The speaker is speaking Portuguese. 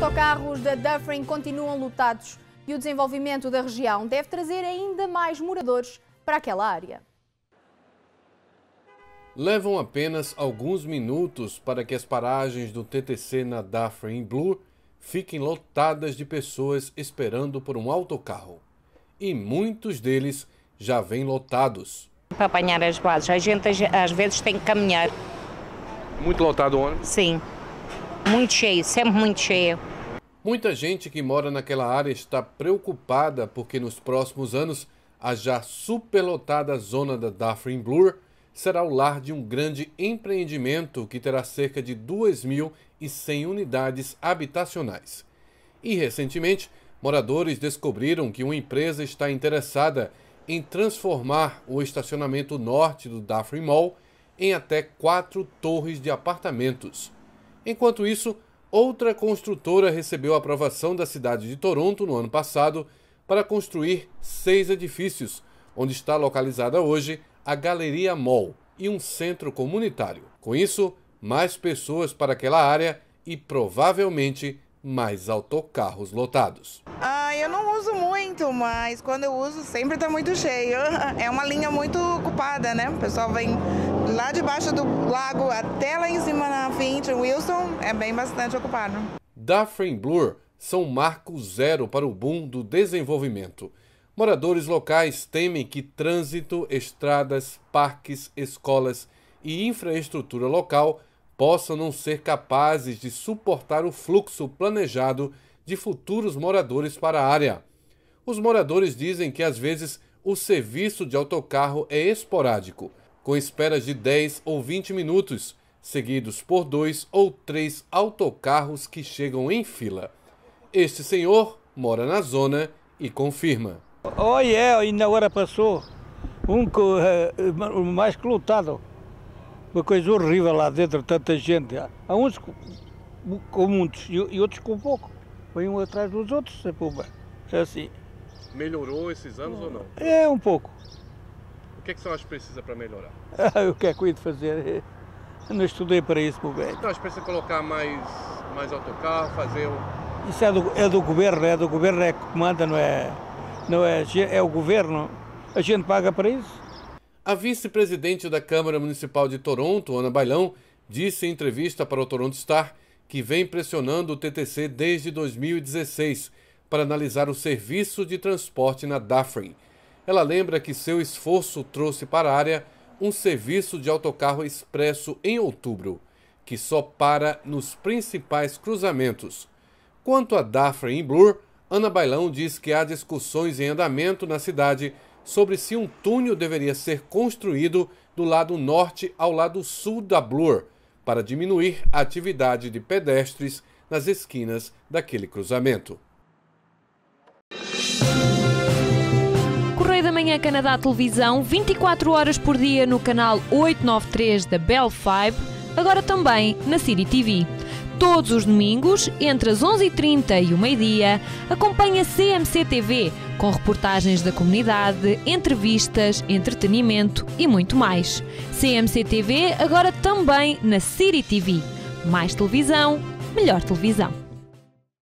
autocarros da Dufferin continuam lotados e o desenvolvimento da região deve trazer ainda mais moradores para aquela área. Levam apenas alguns minutos para que as paragens do TTC na Dufferin Blue fiquem lotadas de pessoas esperando por um autocarro. E muitos deles já vêm lotados. Para apanhar as bases, a gente às vezes tem que caminhar. Muito lotado o ônibus? Sim, muito cheio, sempre muito cheio. Muita gente que mora naquela área está preocupada porque nos próximos anos a já superlotada zona da Dufferin Blur será o lar de um grande empreendimento que terá cerca de 2.100 unidades habitacionais. E recentemente, moradores descobriram que uma empresa está interessada em transformar o estacionamento norte do Dufferin Mall em até quatro torres de apartamentos. Enquanto isso, Outra construtora recebeu a aprovação da cidade de Toronto no ano passado para construir seis edifícios, onde está localizada hoje a Galeria Mall e um centro comunitário. Com isso, mais pessoas para aquela área e provavelmente mais autocarros lotados. Ah, eu não uso muito, mas quando eu uso sempre está muito cheio. É uma linha muito ocupada, né? O pessoal vem lá debaixo do lago até lá em cima na Finch, Wilson, é bem bastante ocupado. Dufferin Blur são marco zero para o boom do desenvolvimento. Moradores locais temem que trânsito, estradas, parques, escolas e infraestrutura local possam não ser capazes de suportar o fluxo planejado de futuros moradores para a área. Os moradores dizem que às vezes o serviço de autocarro é esporádico, com esperas de 10 ou 20 minutos, seguidos por dois ou três autocarros que chegam em fila. Este senhor mora na zona e confirma. Olha, é, ainda agora passou um uh, mais que lotado. Uma coisa horrível lá dentro, tanta gente. Há uns com, com muitos e outros com pouco. Vem um atrás dos outros, é assim. Melhorou esses anos ou não? É, um pouco. O que é que você acha que precisa para melhorar? o que é que eu ia fazer? Eu não estudei para isso, meu velho. Não, precisa colocar mais, mais autocarro, fazer o... Isso é do, é do governo, é do governo é que comanda, não é, não é, é o governo. A gente paga para isso. A vice-presidente da Câmara Municipal de Toronto, Ana Bailão, disse em entrevista para o Toronto Star que vem pressionando o TTC desde 2016 para analisar o serviço de transporte na Dufferin. Ela lembra que seu esforço trouxe para a área um serviço de autocarro expresso em outubro, que só para nos principais cruzamentos. Quanto a Dufferin e Blur, Ana Bailão diz que há discussões em andamento na cidade sobre se um túnel deveria ser construído do lado norte ao lado sul da Blur, para diminuir a atividade de pedestres nas esquinas daquele cruzamento. Manhã Canadá Televisão, 24 horas por dia no canal 893 da Bell 5, agora também na City TV. Todos os domingos, entre as 11h30 e o meio-dia, acompanha CMC TV com reportagens da comunidade, entrevistas, entretenimento e muito mais. CMC TV agora também na City TV. Mais televisão, melhor televisão.